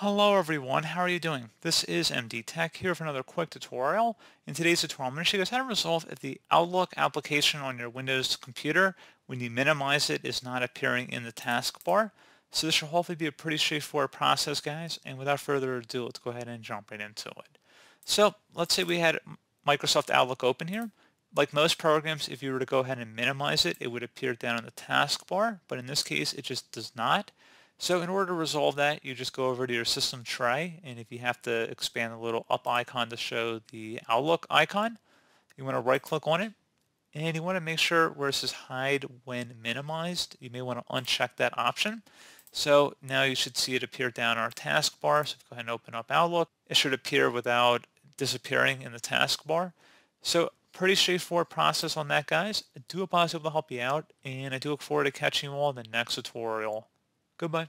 Hello everyone, how are you doing? This is MD Tech here for another quick tutorial. In today's tutorial, I'm going to show you how to resolve if the Outlook application on your Windows computer, when you minimize it, is not appearing in the taskbar. So this should hopefully be a pretty straightforward process, guys. And without further ado, let's go ahead and jump right into it. So let's say we had Microsoft Outlook open here. Like most programs, if you were to go ahead and minimize it, it would appear down in the taskbar. But in this case, it just does not. So in order to resolve that, you just go over to your system tray, and if you have to expand the little up icon to show the Outlook icon, you want to right click on it, and you want to make sure where it says hide when minimized, you may want to uncheck that option. So now you should see it appear down our taskbar. So go ahead and open up Outlook, it should appear without disappearing in the taskbar. So pretty straightforward process on that, guys. I do hope I was able to help you out, and I do look forward to catching you all in the next tutorial. Goodbye.